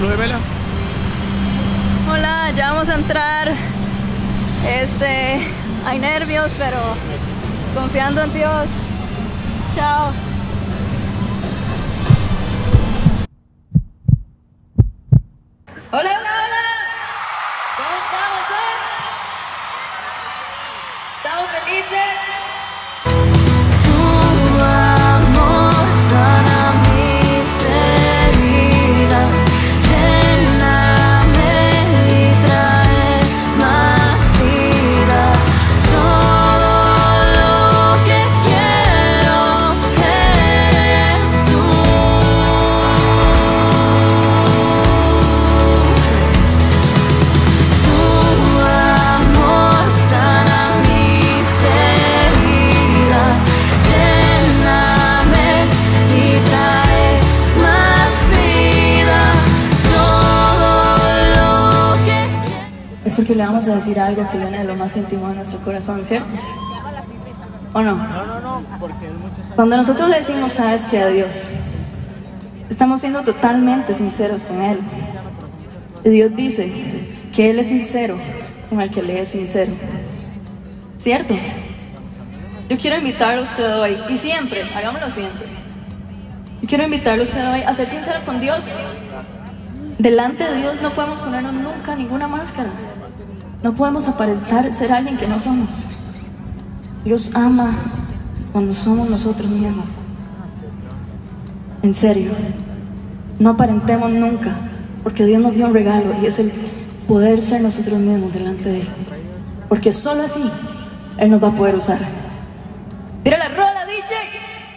Salude, Vela. Hola, ya vamos a entrar. Este, hay nervios, pero confiando en Dios. Chao. Hola, hola, hola. ¿Cómo estamos hoy? ¿Estamos felices? Porque le vamos a decir algo que viene de lo más íntimo de nuestro corazón, ¿cierto? ¿O no? Cuando nosotros le decimos, sabes que a Dios, estamos siendo totalmente sinceros con Él. Dios dice que Él es sincero con el que le es sincero. ¿Cierto? Yo quiero invitarlo a usted hoy, y siempre, hagámoslo siempre. Yo quiero invitarlo a usted hoy a ser sincero con Dios. Delante de Dios no podemos ponernos nunca ninguna máscara. No podemos aparentar ser alguien que no somos. Dios ama cuando somos nosotros mismos. En serio, no aparentemos nunca, porque Dios nos dio un regalo y es el poder ser nosotros mismos delante de Él. Porque solo así Él nos va a poder usar.